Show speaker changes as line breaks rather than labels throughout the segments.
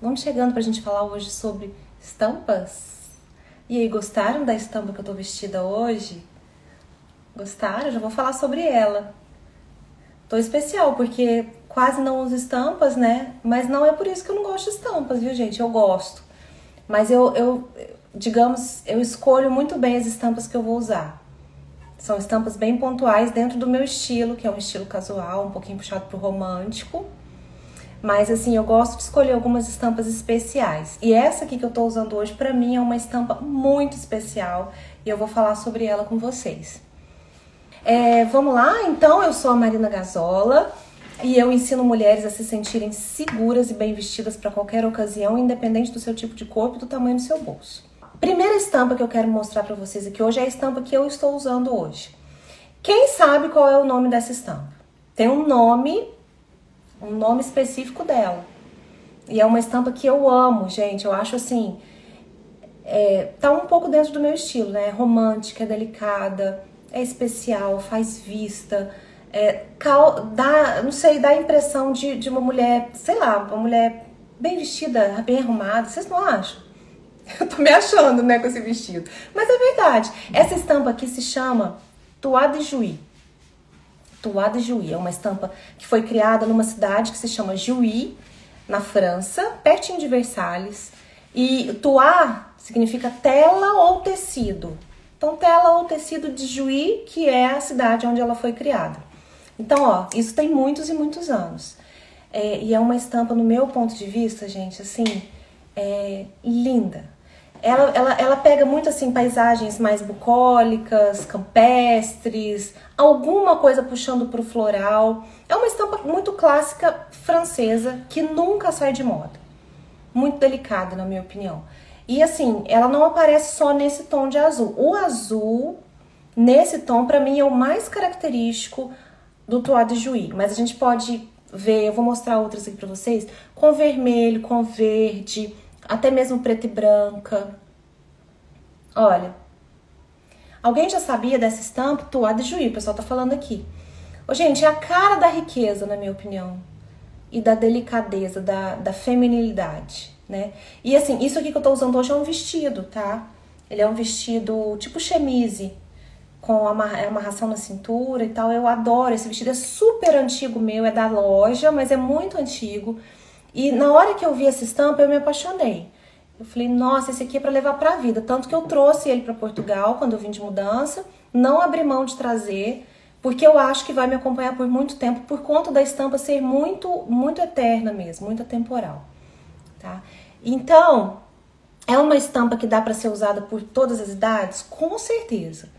Vamos chegando pra gente falar hoje sobre estampas? E aí, gostaram da estampa que eu tô vestida hoje? Gostaram? Já vou falar sobre ela. Tô especial porque quase não uso estampas, né? Mas não é por isso que eu não gosto de estampas, viu, gente? Eu gosto. Mas eu, eu digamos, eu escolho muito bem as estampas que eu vou usar. São estampas bem pontuais dentro do meu estilo, que é um estilo casual, um pouquinho puxado pro romântico. Mas assim, eu gosto de escolher algumas estampas especiais. E essa aqui que eu tô usando hoje, pra mim, é uma estampa muito especial. E eu vou falar sobre ela com vocês. É, vamos lá? Então, eu sou a Marina Gazola. E eu ensino mulheres a se sentirem seguras e bem vestidas para qualquer ocasião, independente do seu tipo de corpo e do tamanho do seu bolso. Primeira estampa que eu quero mostrar para vocês aqui hoje é a estampa que eu estou usando hoje. Quem sabe qual é o nome dessa estampa? Tem um nome um nome específico dela. E é uma estampa que eu amo, gente. Eu acho assim. É, tá um pouco dentro do meu estilo, né? É romântica, é delicada, é especial, faz vista. É, cal, dá, não sei, dá a impressão de, de uma mulher, sei lá, uma mulher bem vestida, bem arrumada. Vocês não acham? Eu tô me achando, né, com esse vestido. Mas é verdade. Essa estampa aqui se chama Toit de Juí. Toit de Juí. É uma estampa que foi criada numa cidade que se chama Juí, na França, pertinho de Versalhes. E Toit significa tela ou tecido. Então, tela ou tecido de Juí, que é a cidade onde ela foi criada. Então, ó, isso tem muitos e muitos anos. É, e é uma estampa, no meu ponto de vista, gente, assim, é, linda ela, ela, ela pega muito assim paisagens mais bucólicas, campestres, alguma coisa puxando para o floral. É uma estampa muito clássica francesa que nunca sai de moda. Muito delicada, na minha opinião. E assim, ela não aparece só nesse tom de azul. O azul, nesse tom, para mim é o mais característico do Toit de Juí. Mas a gente pode ver, eu vou mostrar outras aqui para vocês, com vermelho, com verde, até mesmo preta e branca. Olha, alguém já sabia dessa estampa? Toada de Juí, o pessoal tá falando aqui. Ô, gente, é a cara da riqueza, na minha opinião. E da delicadeza, da, da feminilidade, né? E assim, isso aqui que eu tô usando hoje é um vestido, tá? Ele é um vestido tipo chemise, com é amarração na cintura e tal. Eu adoro esse vestido, é super antigo meu, é da loja, mas é muito antigo. E na hora que eu vi essa estampa, eu me apaixonei. Eu falei, nossa, esse aqui é para levar para a vida. Tanto que eu trouxe ele para Portugal quando eu vim de mudança, não abri mão de trazer, porque eu acho que vai me acompanhar por muito tempo, por conta da estampa ser muito, muito eterna mesmo, muito atemporal, tá? Então, é uma estampa que dá para ser usada por todas as idades? Com certeza.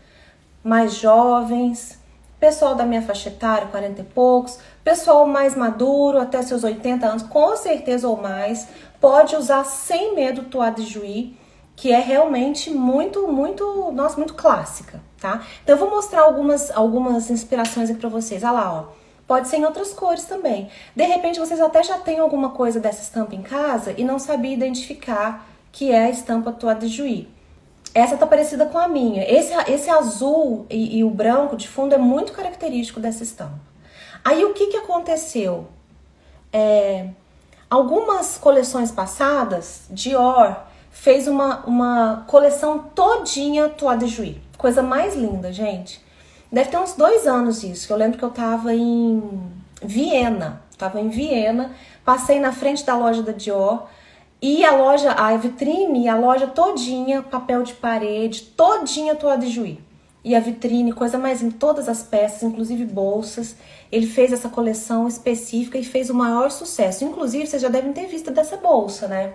Mais jovens, pessoal da minha faixa etária, 40 e poucos, pessoal mais maduro, até seus 80 anos, com certeza ou mais, pode usar sem medo toalha de juí, que é realmente muito, muito, nossa, muito clássica, tá? Então eu vou mostrar algumas, algumas inspirações aqui pra vocês. Olha lá, ó. Pode ser em outras cores também. De repente vocês até já têm alguma coisa dessa estampa em casa e não sabia identificar que é a estampa toalha de juí. Essa tá parecida com a minha. Esse, esse azul e, e, o branco de fundo é muito característico dessa estampa. Aí o que, que aconteceu? É, algumas coleções passadas, Dior fez uma, uma coleção todinha Toile de Juif. Coisa mais linda, gente. Deve ter uns dois anos isso. Eu lembro que eu tava em Viena. Tava em Viena, passei na frente da loja da Dior e a loja, a vitrine, a loja todinha, papel de parede, todinha toda de juí. E a vitrine, coisa mais em todas as peças, inclusive bolsas. Ele fez essa coleção específica e fez o maior sucesso. Inclusive, vocês já devem ter visto dessa bolsa, né?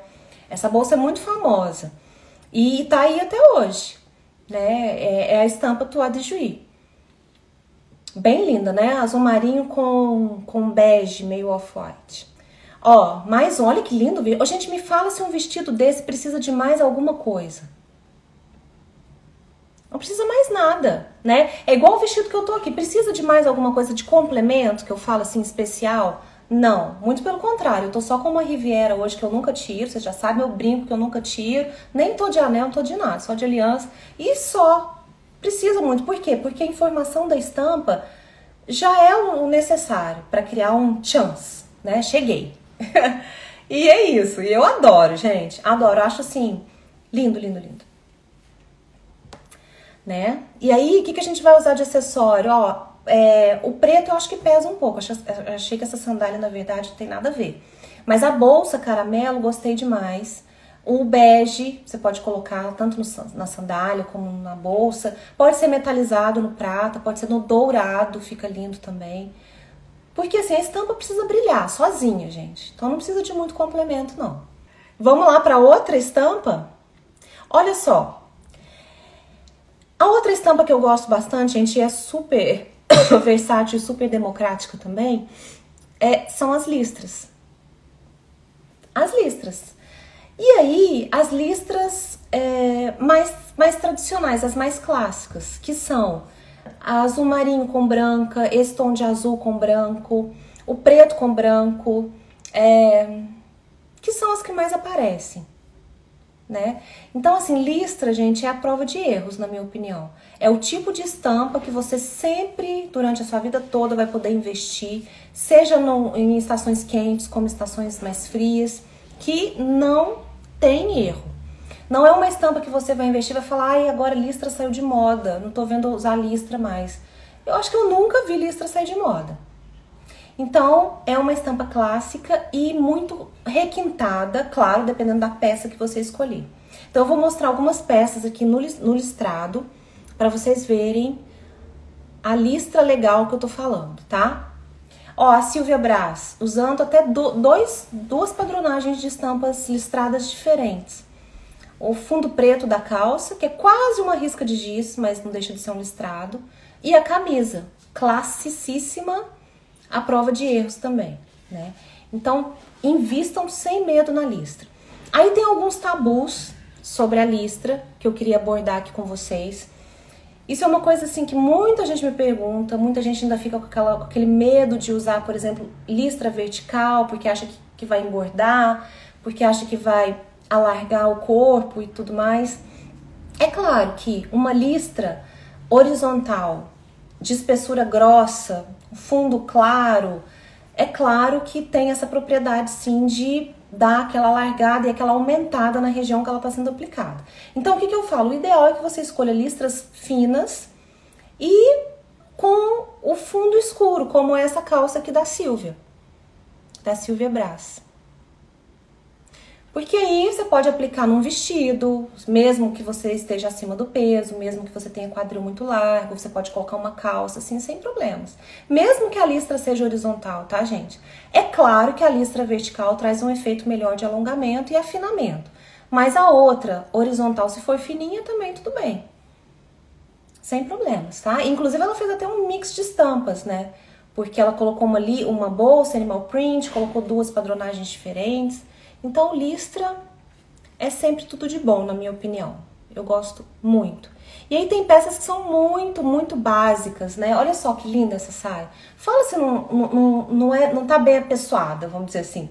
Essa bolsa é muito famosa. E tá aí até hoje, né? É, é a estampa Toa de Juí. Bem linda, né? Azul marinho com, com bege, meio off-white. Ó, mais olha que lindo. Ô, gente, me fala se um vestido desse precisa de mais alguma coisa. Não precisa mais nada, né? É igual o vestido que eu tô aqui. Precisa de mais alguma coisa de complemento, que eu falo assim, especial? Não, muito pelo contrário. Eu tô só com uma Riviera hoje que eu nunca tiro. Você já sabe, meu brinco que eu nunca tiro. Nem tô de anel, não tô de nada, só de aliança. E só. Precisa muito. Por quê? Porque a informação da estampa já é o necessário para criar um chance, né? Cheguei. E é isso. E eu adoro, gente. Adoro. Acho assim, lindo, lindo, lindo. Né? E aí, o que, que a gente vai usar de acessório? Ó, é, o preto eu acho que pesa um pouco. Achei, achei que essa sandália, na verdade, não tem nada a ver. Mas a bolsa caramelo, gostei demais. O bege, você pode colocar tanto no, na sandália como na bolsa. Pode ser metalizado no prata, pode ser no dourado, fica lindo também. Porque assim, a estampa precisa brilhar sozinha, gente. Então não precisa de muito complemento, não. Vamos lá para outra estampa? Olha só. A outra estampa que eu gosto bastante, gente, é super versátil e super democrática também, é, são as listras. As listras. E aí, as listras é, mais, mais tradicionais, as mais clássicas, que são azul marinho com branca, esse tom de azul com branco, o preto com branco, é, que são as que mais aparecem. Né? Então, assim, listra, gente, é a prova de erros, na minha opinião. É o tipo de estampa que você sempre, durante a sua vida toda, vai poder investir, seja no, em estações quentes como estações mais frias que não tem erro. Não é uma estampa que você vai investir e vai falar, ai, agora listra saiu de moda, não tô vendo usar listra mais. Eu acho que eu nunca vi listra sair de moda. Então, é uma estampa clássica e muito requintada, claro, dependendo da peça que você escolher. Então, eu vou mostrar algumas peças aqui no, listrado para vocês verem a listra legal que eu tô falando, tá? Ó, a Silvia Brás, usando até do, dois, duas padronagens de estampas listradas diferentes. O fundo preto da calça, que é quase uma risca de giz, mas não deixa de ser um listrado. E a camisa, classicíssima, a prova de erros também, né? Então, invistam sem medo na listra. Aí tem alguns tabus sobre a listra que eu queria abordar aqui com vocês. Isso é uma coisa assim que muita gente me pergunta, muita gente ainda fica com, aquela, com aquele medo de usar, por exemplo, listra vertical, porque acha que, que vai engordar, porque acha que vai alargar o corpo e tudo mais. É claro que uma listra horizontal, de espessura grossa, fundo claro, é claro que tem essa propriedade sim de dar aquela largada e aquela aumentada na região que ela está sendo aplicada. Então, o que, que eu falo? O ideal é que você escolha listras finas e com o fundo escuro, como essa calça aqui da Silvia, da Silvia Brás. Porque aí você pode aplicar num vestido, mesmo que você esteja acima do peso, mesmo que você tenha quadril muito largo, você pode colocar uma calça assim sem problemas. Mesmo que a listra seja horizontal, tá, gente? É claro que a listra vertical traz um efeito melhor de alongamento e afinamento. Mas a outra, horizontal, se for fininha, também tudo bem. Sem problemas, tá? Inclusive ela fez até um mix de estampas, né? Porque ela colocou uma, uma bolsa animal print, colocou duas padronagens diferentes. Então, listra é sempre tudo de bom, na minha opinião. Eu gosto muito. E aí tem peças que são muito, muito básicas, né? Olha só que linda essa saia. Fala se não, não, não, é, não tá bem apessoada, vamos dizer assim,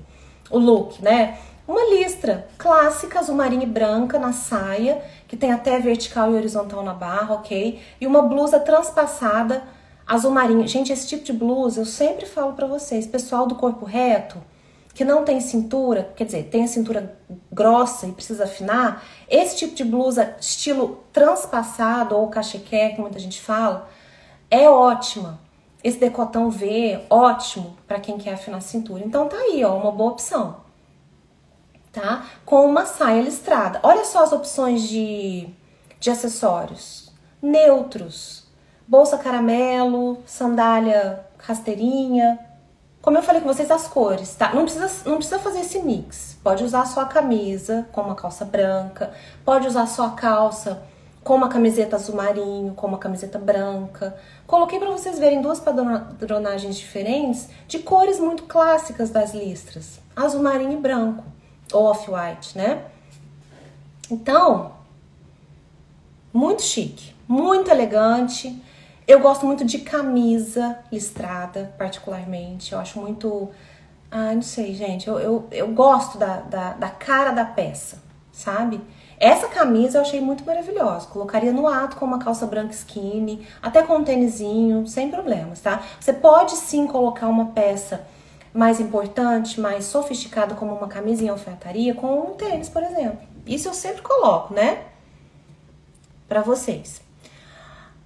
o look, né? Uma listra clássica, azul marinho e branca na saia, que tem até vertical e horizontal na barra, ok? E uma blusa transpassada, azul marinho. Gente, esse tipo de blusa, eu sempre falo para vocês, pessoal do corpo reto, que não tem cintura, quer dizer, tem a cintura grossa e precisa afinar, esse tipo de blusa estilo transpassado ou cachequé, que muita gente fala, é ótima. Esse decotão V, ótimo para quem quer afinar a cintura. Então tá aí, ó, uma boa opção. Tá? Com uma saia listrada. Olha só as opções de, de acessórios. Neutros. Bolsa caramelo, sandália rasteirinha, como eu falei com vocês, as cores, tá? Não precisa, não precisa fazer esse mix. Pode usar só a camisa com uma calça branca, pode usar só a calça com uma camiseta azul marinho, com uma camiseta branca. Coloquei para vocês verem duas padronagens diferentes de cores muito clássicas das listras, azul marinho e branco, ou off-white, né? Então, muito chique, muito elegante. Eu gosto muito de camisa listrada, particularmente. Eu acho muito. Ah, não sei, gente. Eu, eu, eu gosto da, da, da cara da peça, sabe? Essa camisa eu achei muito maravilhosa. Colocaria no ato com uma calça branca skinny, até com um tênisinho, sem problemas, tá? Você pode sim colocar uma peça mais importante, mais sofisticado, como uma camisa em alfaiataria, com um tênis, por exemplo. Isso eu sempre coloco, né? Para vocês.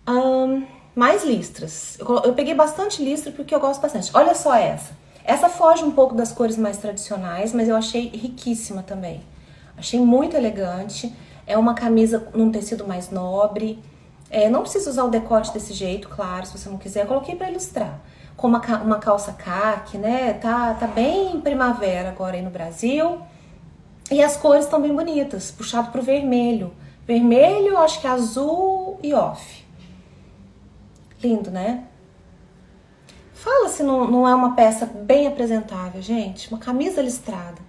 Um, mais listras. Eu, eu peguei bastante listra porque eu gosto bastante. Olha só essa. Essa foge um pouco das cores mais tradicionais, mas eu achei riquíssima também. Achei muito elegante. É uma camisa num tecido mais nobre. É, não precisa usar o decote desse jeito, claro, se você não quiser. Eu coloquei para ilustrar. Com uma, uma calça caque, né? Tá, tá bem primavera agora aí no Brasil. E as cores estão bem bonitas, puxado pro vermelho. Vermelho, acho que azul e off. Lindo, né? Fala se não, não é uma peça bem apresentável, gente. Uma camisa listrada.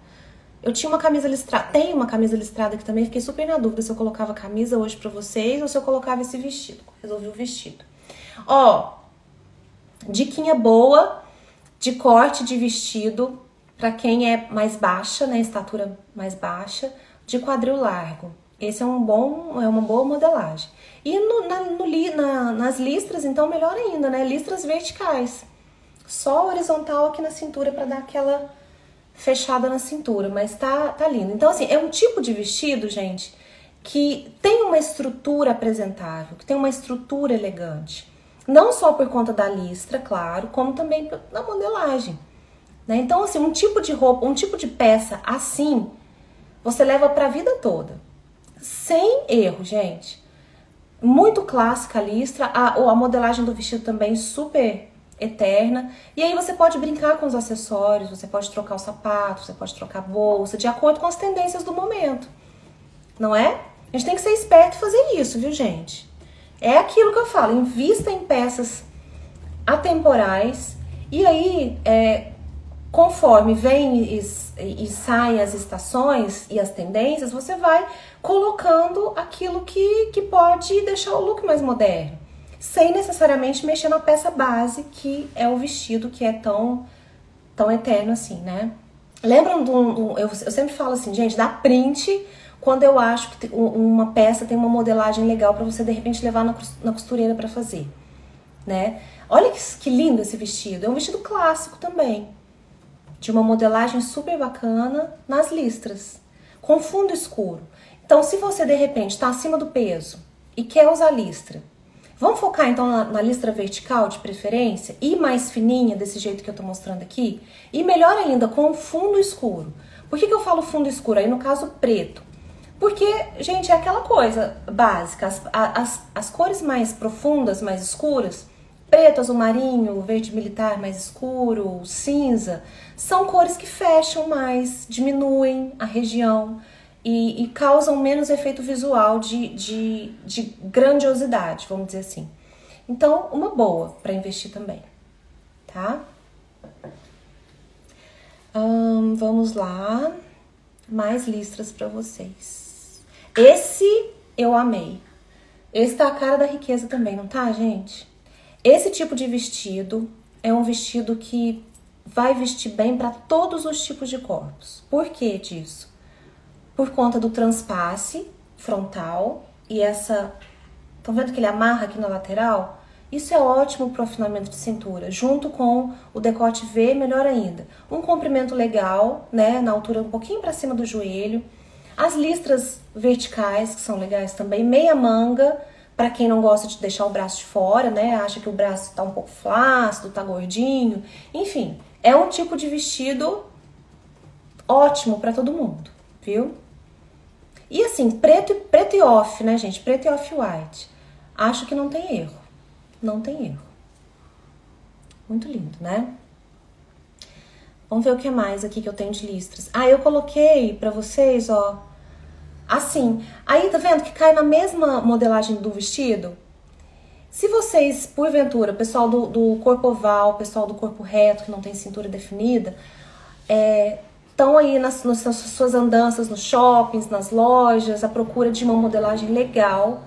Eu tinha uma camisa listrada, tenho uma camisa listrada aqui também, fiquei super na dúvida se eu colocava camisa hoje pra vocês ou se eu colocava esse vestido. Resolvi o vestido. Ó, diquinha boa de corte de vestido para quem é mais baixa, né, estatura mais baixa, de quadril largo. Esse é um bom, é uma boa modelagem. E no, na, no, na, nas listras, então, melhor ainda, né? Listras verticais. Só horizontal aqui na cintura para dar aquela fechada na cintura, mas tá, tá lindo. Então, assim, é um tipo de vestido, gente, que tem uma estrutura apresentável, que tem uma estrutura elegante. Não só por conta da listra, claro, como também na modelagem. Né? Então, assim, um tipo de roupa, um tipo de peça assim, você leva para a vida toda. Sem erro, gente. Muito clássica a listra, a, a modelagem do vestido também super eterna. E aí você pode brincar com os acessórios, você pode trocar o sapato, você pode trocar a bolsa, de acordo com as tendências do momento. Não é? A gente tem que ser esperto e fazer isso, viu, gente? É aquilo que eu falo, invista em peças atemporais e aí, é, conforme vem e, e saem as estações e as tendências, você vai colocando aquilo que, que pode deixar o look mais moderno, sem necessariamente mexer na peça base, que é o vestido que é tão, tão eterno assim, né? Lembram de um, eu, eu sempre falo assim, gente, dá print quando eu acho que uma peça tem uma modelagem legal para você de repente levar na costureira para fazer, né? Olha que lindo esse vestido, é um vestido clássico também, de uma modelagem super bacana nas listras, com fundo escuro. Então, se você de repente está acima do peso e quer usar listra, vamos focar então na, na, listra vertical de preferência e mais fininha, desse jeito que eu estou mostrando aqui, e melhor ainda, com fundo escuro. Por que, que eu falo fundo escuro? Aí no caso preto. Porque, gente, é aquela coisa básica. As, as, as cores mais profundas, mais escuras, preto, azul marinho, verde militar mais escuro, cinza, são cores que fecham mais, diminuem a região e, e causam menos efeito visual de, de, de grandiosidade, vamos dizer assim. Então, uma boa para investir também, tá? Vamos lá, mais listras para vocês. Esse eu amei. Esse tá a cara da riqueza também, não tá, gente? Esse tipo de vestido é um vestido que vai vestir bem para todos os tipos de corpos. Por que disso? Por conta do transpasse frontal e essa. Estão vendo que ele amarra aqui na lateral? Isso é ótimo para o afinamento de cintura, junto com o decote V, melhor ainda. Um comprimento legal, né, na altura um pouquinho para cima do joelho. As listras verticais, que são legais também, meia manga, para quem não gosta de deixar o braço de fora, né, acha que o braço está um pouco flácido, tá gordinho. Enfim, é um tipo de vestido ótimo para todo mundo, viu? E assim, preto, preto e off, né, gente? Preto e off-white. Acho que não tem erro. Não tem erro. Muito lindo, né? Vamos ver o que mais aqui que eu tenho de listras. Ah, eu coloquei pra vocês, ó. Assim. Aí, tá vendo que cai na mesma modelagem do vestido? Se vocês, porventura, pessoal do, do corpo oval, pessoal do corpo reto, que não tem cintura definida, é, estão aí nas, nas, suas andanças nos shoppings, nas lojas, à procura de uma modelagem legal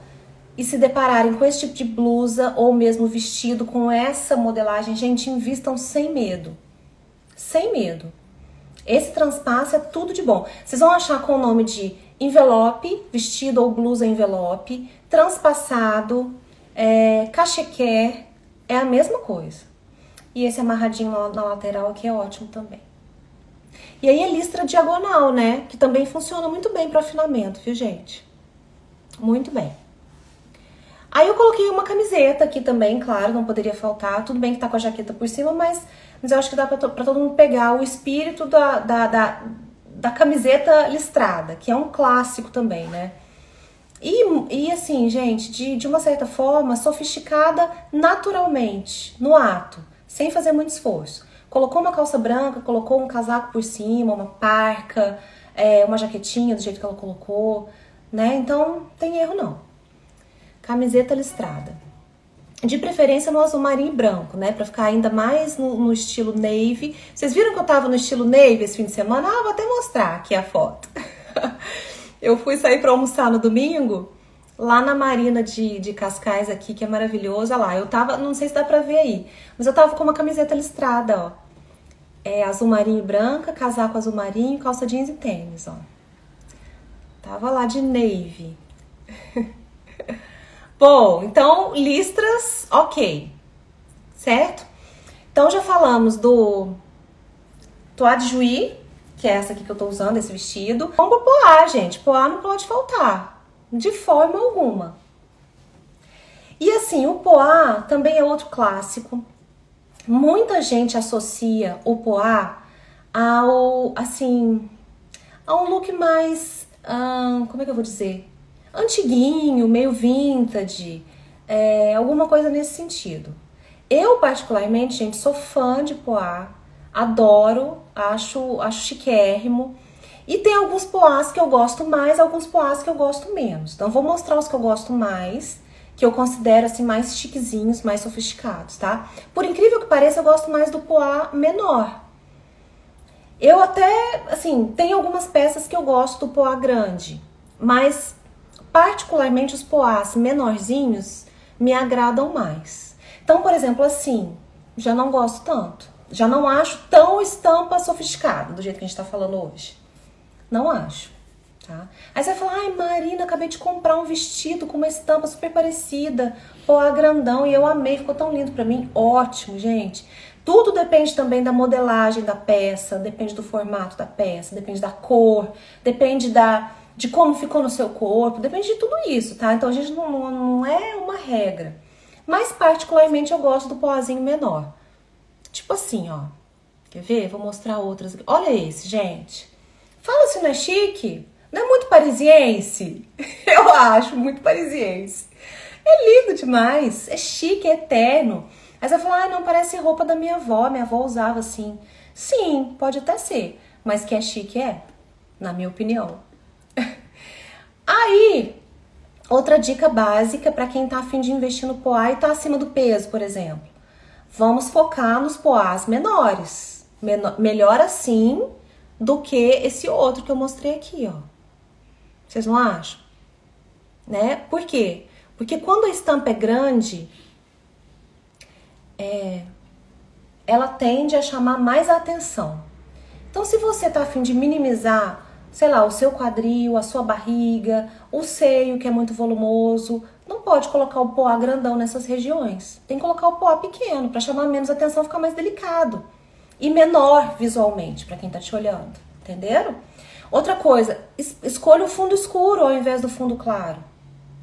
e se depararem com esse tipo de blusa ou mesmo vestido com essa modelagem, gente, invistam sem medo. Sem medo. Esse transpasse é tudo de bom. Vocês vão achar com o nome de envelope, vestido ou blusa envelope, transpassado, é, cachequer, é a mesma coisa. E esse amarradinho na lateral aqui é ótimo também. E aí a listra diagonal, né? Que também funciona muito bem para afinamento, viu, gente? Muito bem. Aí eu coloquei uma camiseta aqui também, claro, não poderia faltar. Tudo bem que tá com a jaqueta por cima, mas, mas eu acho que dá pra, pra todo mundo pegar o espírito da, da, da, da camiseta listrada, que é um clássico também, né? E, e assim, gente, de, de uma certa forma, sofisticada naturalmente, no ato, sem fazer muito esforço. Colocou uma calça branca, colocou um casaco por cima, uma parca, é, uma jaquetinha do jeito que ela colocou, né? Então, tem erro não. Camiseta listrada. De preferência no azul marinho e branco, né? Pra ficar ainda mais no, no, estilo navy. Vocês viram que eu tava no estilo navy esse fim de semana? Ah, vou até mostrar aqui a foto. Eu fui sair para almoçar no domingo, lá na Marina de, de Cascais aqui, que é maravilhosa lá. Eu tava, não sei se dá pra ver aí, mas eu tava com uma camiseta listrada, ó. É azul marinho branca, casaco azul marinho, calça jeans e tênis, ó. Tava lá de navy. Bom, então listras, ok. Certo? Então já falamos do Toit de Juí, que é essa aqui que eu tô usando, esse vestido. Vamos pro poá, gente. Poá não pode faltar, de forma alguma. E assim, o poá também é outro clássico. Muita gente associa o poá ao, assim, a um look mais, hum, como é que eu vou dizer? Antiguinho, meio vintage, é, alguma coisa nesse sentido. Eu, particularmente, gente, sou fã de poá, adoro, acho, acho chiquérrimo. E tem alguns poás que eu gosto mais, alguns poás que eu gosto menos. Então, vou mostrar os que eu gosto mais, que eu considero assim mais chiquezinhos, mais sofisticados, tá? Por incrível que pareça, eu gosto mais do poá menor. Eu até, assim, tem algumas peças que eu gosto do poá grande, mas particularmente os poás menorzinhos me agradam mais. Então, por exemplo, assim, já não gosto tanto já não acho tão estampa sofisticada do jeito que a gente tá falando hoje. Não acho, tá? Aí você vai falar, ai Marina, acabei de comprar um vestido com uma estampa super parecida, a grandão, e eu amei, ficou tão lindo pra mim. Ótimo, gente. Tudo depende também da modelagem da peça, depende do formato da peça, depende da cor, depende da de como ficou no seu corpo, depende de tudo isso, tá? Então a gente não, não, é uma regra. Mas particularmente eu gosto do pozinho menor. Tipo assim, ó. Quer ver? Vou mostrar outras. Olha esse, gente. Fala se não é chique. Não é muito parisiense? Eu acho muito parisiense. É lindo demais. É chique, é eterno. Aí você vai falar, ah, não, parece roupa da minha avó. Minha avó usava assim. Sim, pode até ser. Mas que é chique é, na minha opinião. Aí, outra dica básica para quem tá afim de investir no poá e tá acima do peso, por exemplo vamos focar nos poás menores. Menor, melhor assim do que esse outro que eu mostrei aqui, ó. Vocês não acham? Né? Por quê? Porque quando a estampa é grande, é, ela tende a chamar mais a atenção. Então, se você tá afim de minimizar, sei lá, o seu quadril, a sua barriga, o seio que é muito volumoso, não pode colocar o poá grandão nessas regiões. Tem que colocar o poá pequeno para chamar menos atenção, ficar mais delicado e menor visualmente para quem tá te olhando, entenderam? Outra coisa, es escolha o fundo escuro ao invés do fundo claro,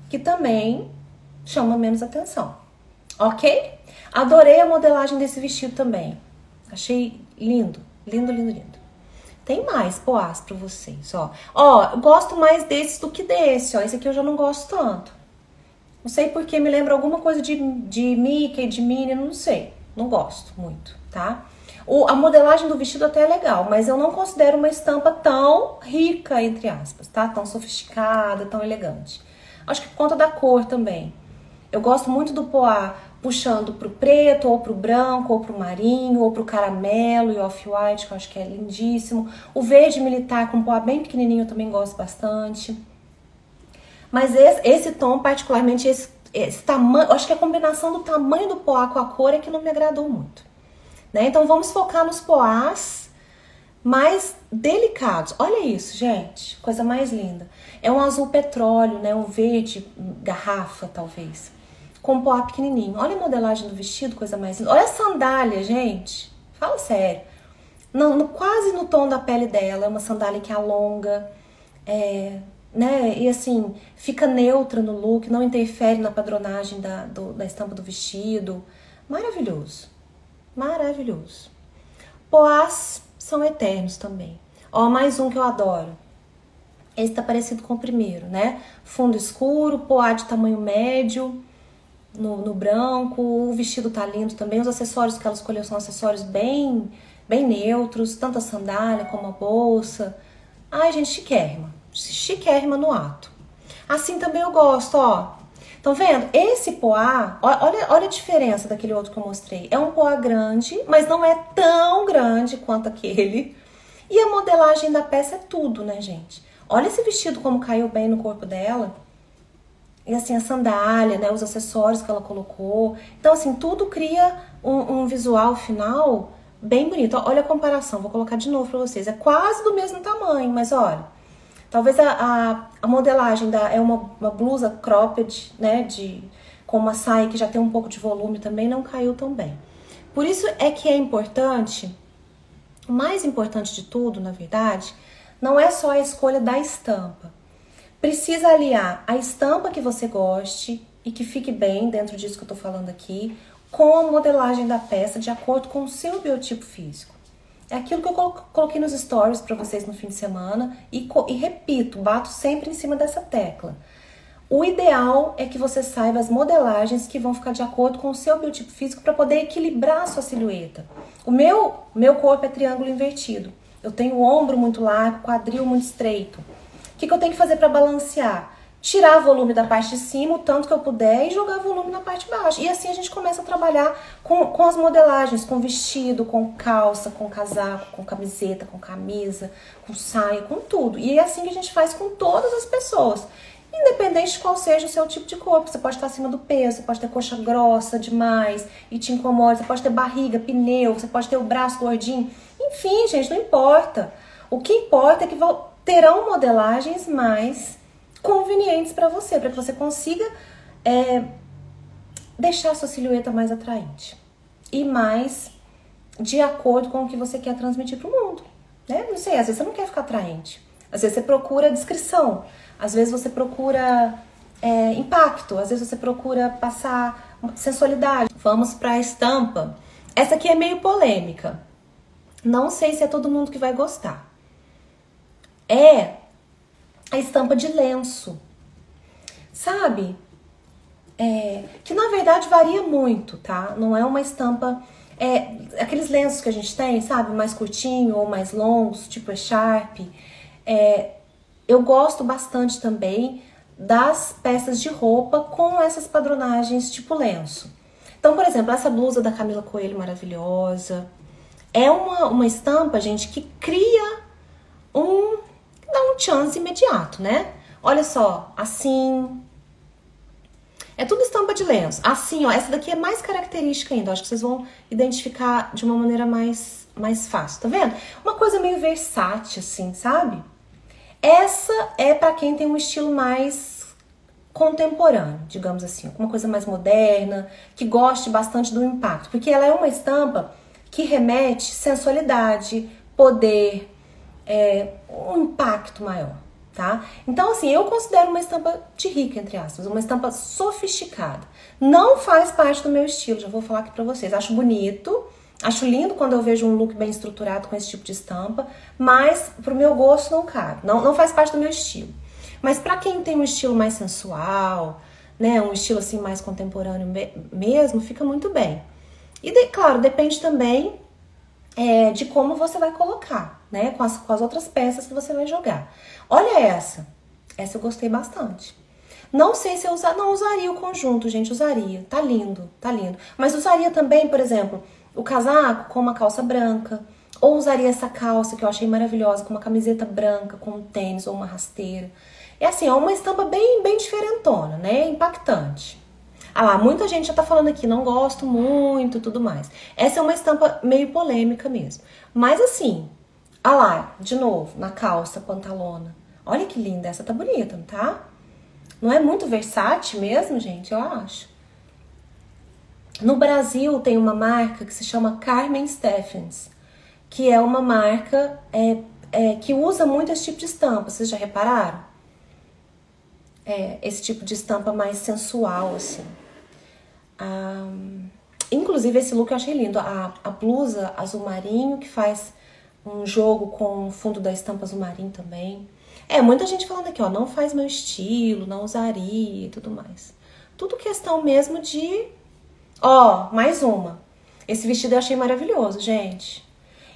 que também chama menos atenção. OK? Adorei a modelagem desse vestido também. Achei lindo, lindo, lindo, lindo. Tem mais poás para vocês, ó. Ó, eu gosto mais desses do que desse, ó. Esse aqui eu já não gosto tanto. Não sei porque me lembra alguma coisa de, de Mickey, de Minnie, não sei. Não gosto muito, tá? O, a modelagem do vestido até é legal, mas eu não considero uma estampa tão rica, entre aspas, tá? Tão sofisticada, tão elegante. Acho que por conta da cor também. Eu gosto muito do poá puxando pro preto, ou pro branco, ou pro marinho, ou pro caramelo e off-white, que eu acho que é lindíssimo. O verde militar com poá bem pequenininho eu também gosto bastante. Mas esse, esse tom, particularmente esse, esse tamanho, acho que a combinação do tamanho do poá com a cor é que não me agradou muito. Né? Então vamos focar nos poás mais delicados. Olha isso, gente, coisa mais linda. É um azul petróleo, né? Um verde garrafa, talvez. com poá pequenininho. Olha a modelagem do vestido, coisa mais linda. Olha a sandália, gente. Fala sério. No, quase no tom da pele dela. É uma sandália que alonga. É, né? E assim, fica neutra no look, não interfere na padronagem da, do, da estampa do vestido. Maravilhoso. Maravilhoso. Poás são eternos também. Ó, mais um que eu adoro. Esse tá parecido com o primeiro, né? Fundo escuro, poá de tamanho médio, no, no, branco. O vestido tá lindo também. Os acessórios que ela escolheu são acessórios bem, bem neutros, tanto a sandália como a bolsa. Ai, gente, chiquérrima. Chiquérrima no ato. Assim também eu gosto, ó. Estão vendo? Esse poá, olha, olha a diferença daquele outro que eu mostrei. É um poá grande, mas não é tão grande quanto aquele. E a modelagem da peça é tudo, né, gente? Olha esse vestido como caiu bem no corpo dela. E assim, a sandália, né, os acessórios que ela colocou. Então, assim, tudo cria um, um visual final bem bonito. Olha a comparação, vou colocar de novo pra vocês. É quase do mesmo tamanho, mas olha. Talvez a, a, a modelagem da, é uma, uma blusa cropped, né, de, com uma saia que já tem um pouco de volume também, não caiu tão bem. Por isso é que é importante, o mais importante de tudo, na verdade, não é só a escolha da estampa. Precisa aliar a estampa que você goste e que fique bem dentro disso que eu tô falando aqui, com a modelagem da peça de acordo com o seu biotipo físico. É aquilo que eu coloquei nos stories para vocês no fim de semana e, e repito, bato sempre em cima dessa tecla. O ideal é que você saiba as modelagens que vão ficar de acordo com o seu biotipo físico para poder equilibrar a sua silhueta. O meu, meu corpo é triângulo invertido. Eu tenho o ombro muito largo, quadril muito estreito. O que, que eu tenho que fazer para balancear? Tirar volume da parte de cima o tanto que eu puder e jogar volume na parte de baixo. E assim a gente começa a trabalhar com, com as modelagens, com vestido, com calça, com casaco, com camiseta, com camisa, com saia, com tudo. E é assim que a gente faz com todas as pessoas. Independente de qual seja o seu tipo de corpo, você pode estar acima do peso, você pode ter coxa grossa demais e te incomoda, você pode ter barriga, pneu, você pode ter o braço gordinho. Enfim, gente, não importa. O que importa é que terão modelagens mais convenientes para você, para que você consiga é, deixar sua silhueta mais atraente e mais de acordo com o que você quer transmitir para o mundo. Né? Não sei, às vezes você não quer ficar atraente, às vezes você procura descrição, às vezes você procura é, impacto, às vezes você procura passar sensualidade. Vamos para a estampa. Essa aqui é meio polêmica. Não sei se é todo mundo que vai gostar. É a estampa de lenço. Sabe? É, que na verdade varia muito, tá? Não é uma estampa. É, aqueles lenços que a gente tem, sabe? Mais curtinho ou mais longos, tipo Sharp. É, eu gosto bastante também das peças de roupa com essas padronagens tipo lenço. Então, por exemplo, essa blusa da Camila Coelho maravilhosa. É uma, uma estampa, gente, que cria um um chance imediato, né? Olha só, assim. É tudo estampa de lenço. Assim, ó, essa daqui é mais característica ainda. Acho que vocês vão identificar de uma maneira mais, mais fácil, tá vendo? Uma coisa meio versátil, assim, sabe? Essa é para quem tem um estilo mais contemporâneo, digamos assim, uma coisa mais moderna, que goste bastante do impacto, porque ela é uma estampa que remete sensualidade, poder, é, um impacto maior, tá? Então, assim, eu considero uma estampa de rica, entre aspas, uma estampa sofisticada. Não faz parte do meu estilo, já vou falar aqui pra vocês. Acho bonito, acho lindo quando eu vejo um look bem estruturado com esse tipo de estampa, mas pro meu gosto não cabe, não, não faz parte do meu estilo. Mas para quem tem um estilo mais sensual, né, um estilo assim mais contemporâneo mesmo, fica muito bem. E, de, claro, depende também é, de como você vai colocar, né? Com as, com as outras peças que você vai jogar. Olha essa. Essa eu gostei bastante. Não sei se eu usar, não usaria o conjunto, gente, usaria. Tá lindo, tá lindo. Mas usaria também, por exemplo, o casaco com uma calça branca. Ou usaria essa calça que eu achei maravilhosa, com uma camiseta branca, com um tênis ou uma rasteira. É assim, é uma estampa bem, bem diferentona, né? Impactante. Ah lá, muita gente já tá falando aqui, não gosto muito, tudo mais. Essa é uma estampa meio polêmica mesmo. Mas assim, ah lá, de novo, na calça, pantalona. Olha que linda, essa tá bonita, não tá? Não é muito versátil mesmo, gente? Eu acho. No Brasil tem uma marca que se chama Carmen Stephens, que é uma marca é, é, que usa muito esse tipo de estampa. Vocês já repararam? É, esse tipo de estampa mais sensual, assim. Ah, inclusive, esse look eu achei lindo. A, a blusa azul marinho, que faz um jogo com o fundo da estampa azul marinho também. É, muita gente falando aqui, ó, não faz meu estilo, não usaria e tudo mais. Tudo questão mesmo de... Ó, mais uma. Esse vestido eu achei maravilhoso, gente.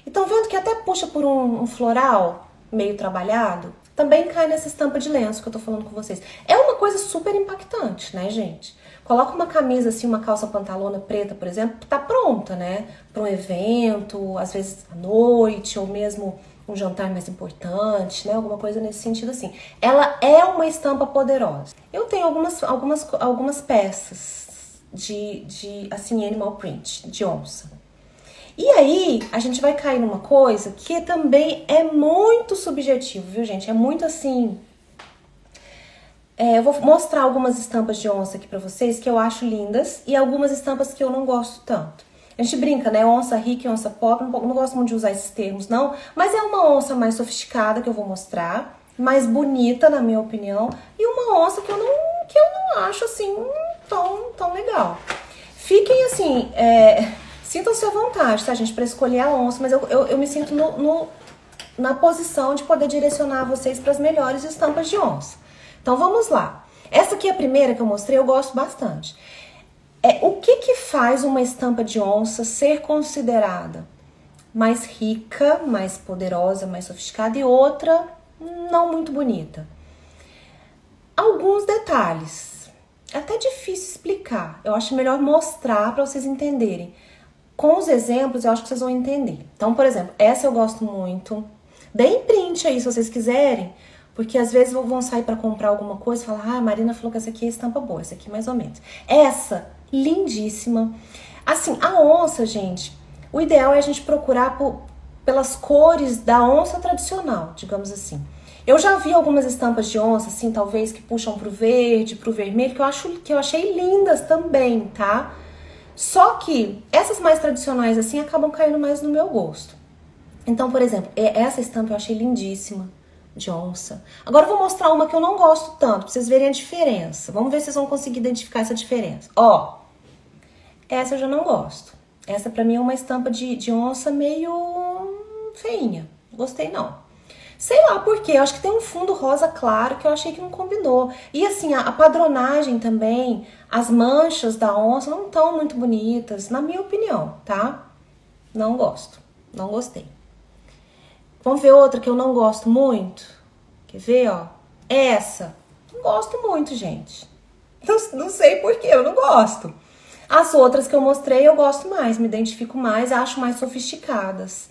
Então, vendo que até puxa por um, um floral meio trabalhado, também cai nessa estampa de lenço que eu tô falando com vocês. É uma coisa super impactante, né, gente? Coloca uma camisa assim, uma calça pantalona preta, por exemplo, tá pronta, né? Para um evento, às vezes à noite, ou mesmo um jantar mais importante, né? Alguma coisa nesse sentido assim. Ela é uma estampa poderosa. Eu tenho algumas, algumas, algumas peças de, de assim, animal print, de onça. E aí, a gente vai cair numa coisa que também é muito subjetivo, viu, gente? É muito assim. É, eu vou mostrar algumas estampas de onça aqui pra vocês que eu acho lindas e algumas estampas que eu não gosto tanto. A gente brinca, né? Onça rica e onça pobre, não, não gosto muito de usar esses termos, não. Mas é uma onça mais sofisticada que eu vou mostrar, mais bonita, na minha opinião, e uma onça que eu não, que eu não acho assim tão, tão legal. Fiquem assim, é, Sintam-se à vontade, tá, gente, para escolher a onça, mas eu, eu, eu me sinto no, no, na posição de poder direcionar vocês para as melhores estampas de onça. Então vamos lá. Essa aqui é a primeira que eu mostrei, eu gosto bastante. É, o que, que faz uma estampa de onça ser considerada mais rica, mais poderosa, mais sofisticada e outra não muito bonita? Alguns detalhes. É até difícil explicar. Eu acho melhor mostrar para vocês entenderem. Com os exemplos, eu acho que vocês vão entender. Então, por exemplo, essa eu gosto muito. Deem print aí, se vocês quiserem, porque às vezes vão sair para comprar alguma coisa e falar: ah, a Marina falou que essa aqui é estampa boa, essa aqui mais ou menos. Essa, lindíssima. Assim, a onça, gente, o ideal é a gente procurar por, pelas cores da onça tradicional, digamos assim. Eu já vi algumas estampas de onça, assim, talvez que puxam pro verde, pro vermelho, que eu acho que eu achei lindas também, tá? Só que essas mais tradicionais assim acabam caindo mais no meu gosto. Então, por exemplo, essa estampa eu achei lindíssima de onça. Agora eu vou mostrar uma que eu não gosto tanto, pra vocês verem a diferença. Vamos ver se vocês vão conseguir identificar essa diferença. Ó, essa eu já não gosto. Essa pra mim é uma estampa de, de onça meio feinha. Gostei não. Sei lá por quê, eu acho que tem um fundo rosa claro que eu achei que não combinou. E assim, a, a padronagem também, as manchas da onça não estão muito bonitas, na minha opinião, tá? Não gosto, não gostei. Vamos ver outra que eu não gosto muito? Quer ver, ó? Essa. Não gosto muito, gente. Não, não sei porquê, eu não gosto. As outras que eu mostrei eu gosto mais, me identifico mais, acho mais sofisticadas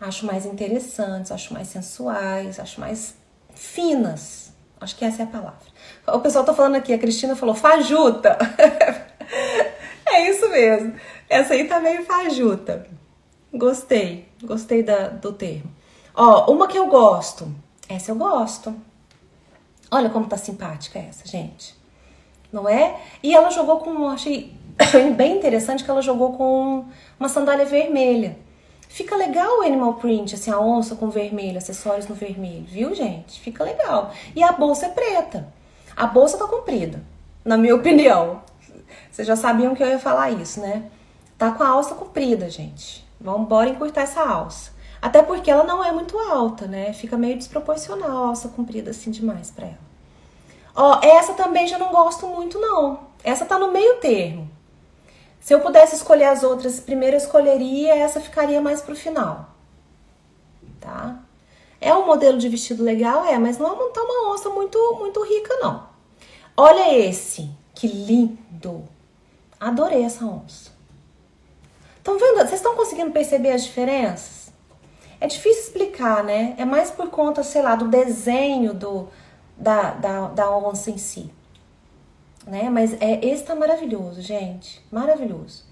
acho mais interessantes, acho mais sensuais, acho mais finas. Acho que essa é a palavra. O pessoal tá falando aqui, a Cristina falou fajuta. é isso mesmo. Essa aí tá meio fajuta. Gostei, gostei da, do termo. Ó, uma que eu gosto. Essa eu gosto. Olha como tá simpática essa, gente. Não é? E ela jogou com, achei bem interessante que ela jogou com uma sandália vermelha. Fica legal o animal print, assim, a onça com vermelho, acessórios no vermelho, viu, gente? Fica legal. E a bolsa é preta. A bolsa tá comprida, na minha opinião. Vocês já sabiam que eu ia falar isso, né? Tá com a alça comprida, gente. Vamos embora encurtar essa alça. Até porque ela não é muito alta, né? Fica meio desproporcional a alça comprida assim demais pra ela. Ó, essa também já não gosto muito, não. Essa tá no meio termo. Se eu pudesse escolher as outras, primeiro eu escolheria, essa ficaria mais pro final. Tá? É um modelo de vestido legal, é, mas não é tá uma onça muito, muito rica, não. Olha esse, que lindo! Adorei essa onça. Estão vendo? Vocês estão conseguindo perceber as diferenças? É difícil explicar, né? É mais por conta, sei lá, do desenho do, da, da, da onça em si né? Mas é, esse tá maravilhoso, gente. Maravilhoso.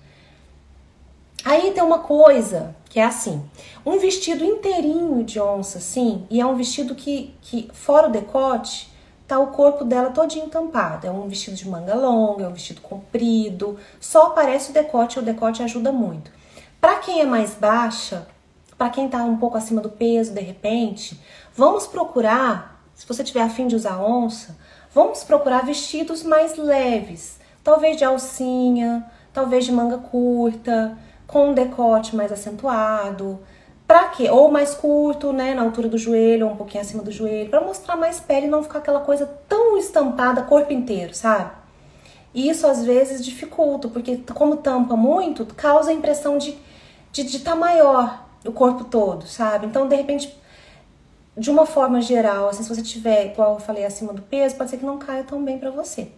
Aí tem uma coisa que é assim: um vestido inteirinho de onça, assim, e é um vestido que, que fora o decote, tá o corpo dela todinho tampado. É um vestido de manga longa, é um vestido comprido, só aparece o decote, e o decote ajuda muito. Para quem é mais baixa, para quem tá um pouco acima do peso de repente, vamos procurar, se você tiver afim de usar onça, vamos procurar vestidos mais leves, talvez de alcinha, talvez de manga curta, com um decote mais acentuado. Pra quê? Ou mais curto, né, na altura do joelho, ou um pouquinho acima do joelho, para mostrar mais pele e não ficar aquela coisa tão estampada corpo inteiro, sabe? E isso às vezes dificulta, porque como tampa muito, causa a impressão de de estar tá maior o corpo todo, sabe? Então, de repente, de uma forma geral, assim, se você tiver, igual eu falei, acima do peso, pode ser que não caia tão bem para você.